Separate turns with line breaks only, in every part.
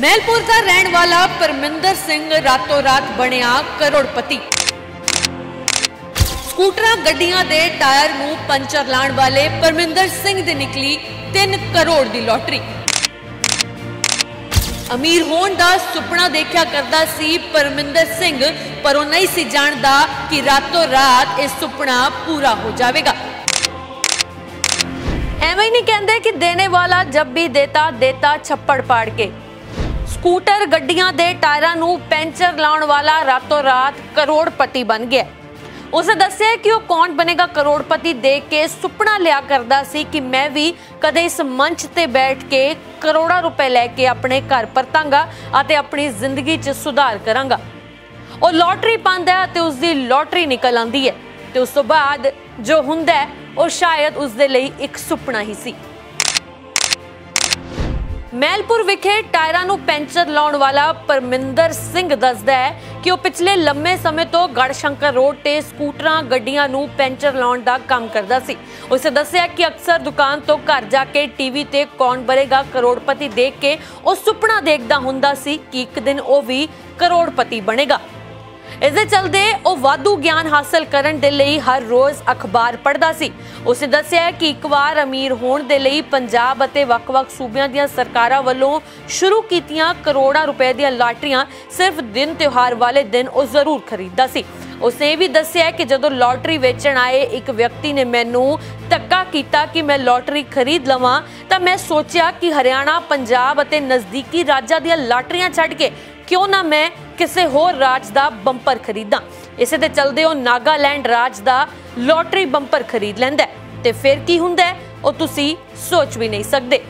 ਮਹਿਲਪੁਰ ਦਾ ਰਹਿਣ ਵਾਲਾ ਪਰਮਿੰਦਰ ਸਿੰਘ ਰਾਤੋਂ ਰਾਤ ਬਣਿਆ ਕਰੋੜਪਤੀ। ਸਕੂਟਰਾਂ, ਗੱਡੀਆਂ ਦੇ ਟਾਇਰ ਨੂੰ ਪੰਚਰ ਲਾਣ ਵਾਲੇ ਪਰਮਿੰਦਰ ਸਿੰਘ ਦੀ ਨਿਕਲੀ 3 ਕਰੋੜ ਦੀ ਲੋਟਰੀ। ਅਮੀਰ ਹੋਣ ਦਾ ਸੁਪਨਾ ਦੇਖਿਆ ਕਰਦਾ ਸੀ ਪਰਮਿੰਦਰ ਸਿੰਘ, ਪਰ ਉਹ ਨਹੀਂ ਸੀ ਜਾਣਦਾ ਕਿ ਰਾਤੋਂ ਰਾਤ ਇਹ ਸੁਪਨਾ ਪੂਰਾ ਹੋ ਜਾਵੇਗਾ। ਐਵੇਂ ਨਹੀਂ ਕਹਿੰਦੇ ਕਿ ਦੇਣੇ ਵਾਲਾ ਜਬ ਵੀ ਦੇਤਾ ਦੇਤਾ ਛੱਪੜ ਪਾੜ ਕੇ। ਸਕੂਟਰ ਗੱਡੀਆਂ ਦੇ ਟਾਇਰਾਂ ਨੂੰ ਪੈਂਚਰ ਲਾਉਣ ਵਾਲਾ ਰਾਤੋਂ ਰਾਤ ਕਰੋੜਪਤੀ ਬਣ ਗਿਆ ਉਸਨੇ ਦੱਸਿਆ ਕਿ ਉਹ ਕੌਣ ਬਣੇਗਾ ਕਰੋੜਪਤੀ ਦੇਖ ਕੇ ਸੁਪਨਾ ਲਿਆ ਕਰਦਾ ਸੀ ਕਿ ਮੈਂ ਵੀ ਕਦੇ ਇਸ ਮੰਚ ਤੇ ਬੈਠ ਕੇ ਕਰੋੜਾਂ ਰੁਪਏ ਲੈ ਕੇ ਆਪਣੇ ਘਰ ਪਰਤਾਂਗਾ ਅਤੇ ਆਪਣੀ ਜ਼ਿੰਦਗੀ 'ਚ ਸੁਧਾਰ ਕਰਾਂਗਾ। ਉਹ ਲੋਟਰੀ ਪਾਉਂਦਾ ਹੈ ਤੇ ਉਸ ਦੀ ਲੋਟਰੀ ਨਿਕਲ ਆਉਂਦੀ ਹੈ ਤੇ ਉਸ ਤੋਂ ਬਾਅਦ ਜੋ ਹੁੰਦਾ ਉਹ ਸ਼ਾਇਦ ਉਸ ਦੇ ਲਈ ਇੱਕ ਸੁਪਨਾ ਹੀ ਸੀ। ਮੈਲਪੁਰ ਵਿਖੇ ਟਾਇਰਾਂ ਨੂੰ ਪੈਂਚਰ ਲਾਉਣ ਵਾਲਾ ਪਰਮਿੰਦਰ ਸਿੰਘ ਦੱਸਦਾ ਹੈ ਕਿ ਉਹ ਪਿਛਲੇ ਲੰਮੇ ਸਮੇਂ ਤੋਂ ਗੜਸ਼ੰਕਰ ਰੋਡ ਤੇ ਸਕੂਟਰਾਂ, ਗੱਡੀਆਂ ਨੂੰ ਪੈਂਚਰ ਲਾਉਣ ਦਾ ਕੰਮ ਕਰਦਾ ਸੀ। ਉਸੇ ਦੱਸਿਆ ਕਿ ਅਕਸਰ ਦੁਕਾਨ ਤੋਂ ਘਰ ਜਾ ਕੇ ਟੀਵੀ ਤੇ ਕੌਣ ਬਰੇਗਾ ਕਰੋੜਪਤੀ ਦੇਖ ਕੇ ਉਹ ਸੁਪਨਾ ਦੇਖਦਾ ਹੁੰਦਾ ਸੀ ਕਿ ਇੱਕ ਦਿਨ ਉਹ ਵੀ ਕਰੋੜਪਤੀ ਬਣੇਗਾ। ਇਸ ਦੇ ਚਲਦੇ ਉਹ ਵਾਧੂ ਗਿਆਨ ਹਾਸਲ ਕਰਨ ਦੇ ਲਈ ਹਰ ਰੋਜ਼ ਅਖਬਾਰ ਪੜ੍ਹਦਾ ਸੀ। ਉਸਨੇ ਦੱਸਿਆ ਕਿ ਇੱਕ ਵਾਰ ਅਮੀਰ ਹੋਣ ਦੇ ਲਈ ਪੰਜਾਬ ਅਤੇ ਵੱਖ-ਵੱਖ ਸੂਬਿਆਂ ਦੀਆਂ ਸਰਕਾਰਾਂ ਵੱਲੋਂ ਸ਼ੁਰੂ ਕੀਤੀਆਂ ਕਰੋੜਾਂ ਰੁਪਏ ਦੀਆਂ ਲਾਟਰੀਆਂ ਸਿਰਫ ਦਿਨ ਤਿਉਹਾਰ ਵਾਲੇ ਦਿਨ ਉਹ ਜ਼ਰੂਰ ਖਰੀਦਦਾ ਸੀ। ਉਸਨੇ ਇਹ ਵੀ ਦੱਸਿਆ ਕਿ ਜਦੋਂ ਲਾਟਰੀ ਵੇਚਣ ਆਏ ਇੱਕ ਵਿਅਕਤੀ ਨੇ ਮੈਨੂੰ ਧੱਕਾ ਕੀਤਾ ਕਿ ਮੈਂ ਲਾਟਰੀ ਖਰੀਦ ਲਵਾਂ, ਤਾਂ ਮੈਂ ਸੋਚਿਆ ਕਿ ਹਰਿਆਣਾ, ਪੰਜਾਬ ਅਤੇ ਨਜ਼ਦੀਕੀ ਰਾਜਾਂ ਦੀਆਂ ਲਾਟਰੀਆਂ ਛੱਡ ਕੇ ਕਿਉਂ ਨਾ ਮੈਂ ਕਿਸੇ ਹੋਰ ਰਾਜ ਦਾ ਬੰਪਰ ਖਰੀਦਾਂ। ਇਸੇ ਦੇ ਚਲਦੇ ਉਹ ਨਾਗਾਲੈਂਡ ਰਾਜ ਦਾ ਲੋਟਰੀ ਬੰਪਰ ਖਰੀਦ ਲੈਂਦਾ ਤੇ ਫਿਰ ਕੀ ਹੁੰਦਾ ਉਹ ਤੁਸੀਂ ਸੋਚ ਵੀ ਨਹੀਂ ਸਕਦੇ।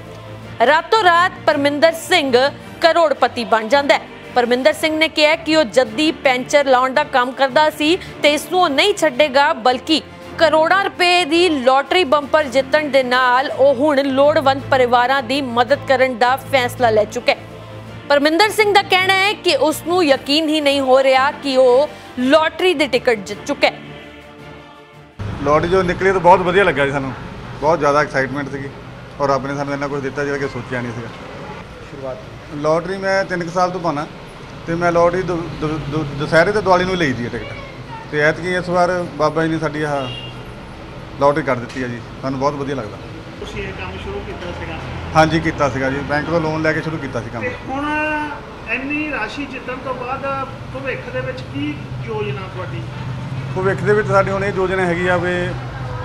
ਰਾਤੋਂ ਰਾਤ ਪਰਮਿੰਦਰ ਸਿੰਘ ਕਰੋੜਪਤੀ ਬਣ ਜਾਂਦਾ ਪਰਮਿੰਦਰ ਸਿੰਘ ਨੇ ਕਿਹਾ ਕਿ ਉਹ ਜੱਦੀ ਪੈਂਚਰ ਲਾਉਣ ਦਾ ਕੰਮ ਕਰਦਾ ਸੀ ਤੇ ਇਸ ਨੂੰ ਉਹ ਨਹੀਂ ਛੱਡੇਗਾ, ਬਲਕਿ ਕਰੋੜਾਂ ਰੁਪਏ ਦੀ ਲੋਟਰੀ ਬੰਪਰ ਜਿੱਤਣ ਦੇ ਨਾਲ ਉਹ ਹੁਣ ਲੋੜਵੰਦ ਪਰਿਵਾਰਾਂ ਦੀ ਮਦਦ ਕਰਨ ਦਾ ਫੈਸਲਾ ਲੈ ਚੁੱਕਾ ਹੈ। ਪਰਮਿੰਦਰ ਸਿੰਘ ਦਾ ਕਹਿਣਾ ਹੈ ਕਿ ਉਸ ਨੂੰ ਯਕੀਨ ਹੀ ਨਹੀਂ ਹੋ ਰਿਹਾ ਕਿ ਉਹ ਲੋਟਰੀ ਦੀ ਟਿਕਟ ਜਿੱਤ ਚੁੱਕਾ ਹੈ।
ਲੋਟਰੀ ਜੋ ਨਿਕਲੀ ਤਾਂ ਬਹੁਤ ਵਧੀਆ ਲੱਗਾ ਜੀ ਸਾਨੂੰ। ਬਹੁਤ ਜ਼ਿਆਦਾ ਐਕਸਾਈਟਮੈਂਟ ਸੀਗੀ। ਔਰ ਰੱਬ ਨੇ ਸਾਨੂੰ ਇੰਨਾ ਕੁਝ ਦਿੱਤਾ ਜਿਹੜਾ ਕਿ ਸੋਚਿਆ ਨਹੀਂ ਸੀਗਾ।
ਸ਼ੁਰੂਆਤ।
ਲੋਟਰੀ ਮੈਂ 3 ਸਾਲ ਤੋਂ ਪਾਉਣਾ। ਤੇ ਮੈਂ ਲੋਟਰੀ ਦੁ- ਦੁ- ਦੁ- ਦੁਸਹਿਰੇ ਤੇ ਦੀਵਾਲੀ ਨੂੰ ਲਈ ਦੀ ਹੈ ਟਿਕਟ। ਤੇ ਐਤਕੀ ਇਸ ਵਾਰ ਬਾਬਾ ਜੀ ਨੇ ਸਾਡੀ ਆਹ ਲੋਟਰੀ ਕਰ ਦਿੱਤੀ ਹੈ ਜੀ। ਸਾਨੂੰ ਬਹੁਤ ਵਧੀਆ ਲੱਗਦਾ।
ਤੁਸੀਂ ਇਹ ਕੰਮ ਸ਼ੁਰੂ ਕੀਤਾ ਸੀਗਾ?
ਹਾਂਜੀ ਕੀਤਾ ਸੀਗਾ ਜੀ। ਬੈਂਕ ਤੋਂ ਲੋਨ ਲੈ ਕੇ ਸ਼ੁਰੂ ਕੀਤਾ ਸੀ ਕੰਮ।
ਤੇ ਹੁਣ ਇੰਨੀ ਰਾਸ਼ੀ ਜਿੱਤਣ ਤੋਂ ਬਾਅਦ ਭਵਿੱਖ ਦੇ ਵਿੱਚ ਕੀ ਯੋਜਨਾ ਤੁਹਾਡੀ?
ਭਵਿੱਖ ਦੇ ਵਿੱਚ ਸਾਡੀ ਹੁਣ ਇਹ ਯੋਜਨਾ ਹੈਗੀ ਆ ਵੀ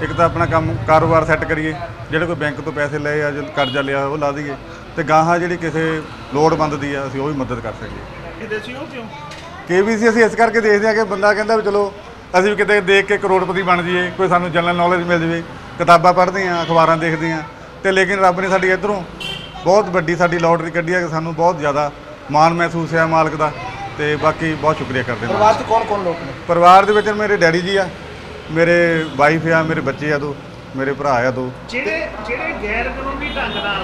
ਇੱਕ ਤਾਂ ਆਪਣਾ ਕੰਮ ਕਾਰੋਬਾਰ ਸੈੱਟ ਕਰੀਏ। ਜਿਹੜੇ ਕੋਈ ਬੈਂਕ ਤੋਂ ਪੈਸੇ ਲਏ ਆ ਜੋ ਕਰਜ਼ਾ ਲਿਆ ਉਹ ਲਾ ਦਈਏ। ਤੇ ਗਾਹਾਂ ਜਿਹੜੀ ਕਿਸੇ ਲੋੜਵੰਦ ਦੀ ਆ ਅਸੀਂ ਉਹ ਵੀ ਮਦਦ ਕਰ ਸਕੀਏ।
ਕਿਤੇ ਸੀ ਉਹ ਕਿਉਂ?
ਕੇਬੀਸੀ ਅਸੀਂ ਇਸ ਕਰਕੇ ਦੇਖਦੇ ਆ ਕਿ ਬੰਦਾ ਕਹਿੰਦਾ ਵੀ ਚਲੋ ਅਸੀਂ ਵੀ ਕਿਤੇ ਦੇਖ ਕੇ ਕਰੋੜਪਤੀ ਬਣ ਜਾਈਏ ਕੋਈ ਸਾਨੂੰ ਜਨਰਲ ਨੌਲੇਜ ਮਿਲ ਜਾਵੇ। ਕਿਤਾਬਾਂ ਪੜ੍ਹਦੇ ਆ ਅਖਬਾਰਾਂ ਦੇਖਦੇ ਆ ਤੇ ਲੇਕਿਨ ਰੱਬ ਨੇ ਸਾਡੀ ਇਧਰੋਂ ਬਹੁਤ ਵੱਡੀ ਸਾਡੀ ਲੋਟਰੀ ਕੱਢੀ ਆ ਕਿ ਸਾਨੂੰ ਬਹੁਤ ਜ਼ਿਆਦਾ ਮਾਣ ਮਹਿਸੂਸ ਆ ਮਾਲਕ ਦਾ ਤੇ ਬਾਕੀ ਬਹੁਤ ਸ਼ੁਕਰੀਆ ਕਰਦੇ ਹਾਂ।
ਪਰਿਵਾਰ 'ਚ ਕੌਣ ਕੌਣ ਲੋਕ ਨੇ?
ਪਰਿਵਾਰ ਦੇ ਵਿੱਚ ਮੇਰੇ ਡੈਡੀ ਜੀ ਆ ਮੇਰੇ ਵਾਈਫ ਆ ਮੇਰੇ ਬੱਚੇ ਆ ਦੋ ਮੇਰੇ ਭਰਾ ਆ ਦੋ।
ਜਿਹੜੇ ਜਿਹੜੇ ਗੈਰ ਕਾਨੂੰਨੀ ਢੰਗ ਨਾਲ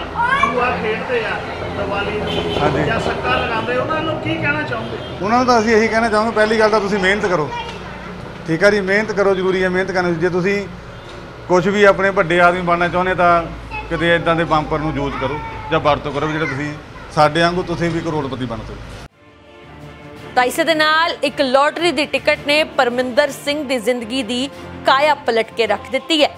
ਜੂਆ ਖੇਡਦੇ ਆ ਦੀਵਾਲੀ ਨੂੰ
ਹਾਂਜੀ।
ਜਾਂ ਸੱਕਾ ਲਗਾਉਂਦੇ ਉਹਨਾਂ ਨੂੰ ਕੀ ਕਹਿਣਾ ਚਾਹੋਗੇ?
ਉਹਨਾਂ ਨੂੰ ਤਾਂ ਅਸੀਂ ਇਹੀ ਕਹਿਣਾ ਚਾਹਾਂਗੇ ਪਹਿਲੀ ਗੱਲ ਤਾਂ ਤੁਸੀਂ ਮਿਹਨਤ ਕਰੋ। ਠੀਕ ਆ ਜੀ ਮਿਹਨਤ ਕਰੋ ਜ਼ਰੂਰੀ ਹੈ ਮਿਹਨਤ ਕਰਨੀ। ਜੇ ਤੁਸੀਂ ਕੁਝ ਵੀ ਆਪਣੇ ਵੱਡੇ ਆਦਮੀ ਬਣਨਾ ਚਾਹੁੰਦੇ ਤਾਂ ਕਿਤੇ ਇਦਾਂ ਦੇ ਬੰਪਰ ਨੂੰ ਯੂਜ਼ ਕਰੋ ਜਾਂ ਵਰਤੋਂ ਕਰੋ ਵੀ ਜਿਹੜਾ ਤੁਸੀਂ ਸਾਡੇ ਵਾਂਗੂ ਤੁਸੀਂ ਵੀ ਕਰੋੜਪਤੀ ਬਣ ਸਕੋ
ਤਾਂ ਇਸੇ ਦੇ ਨਾਲ ਇੱਕ ਲੋਟਰੀ ਦੀ ਟਿਕਟ ਨੇ ਪਰਮਿੰਦਰ ਸਿੰਘ ਦੀ ਜ਼ਿੰਦਗੀ ਦੀ ਕਾਇਆ ਪਲਟ ਕੇ ਰੱਖ ਦਿੱਤੀ ਹੈ।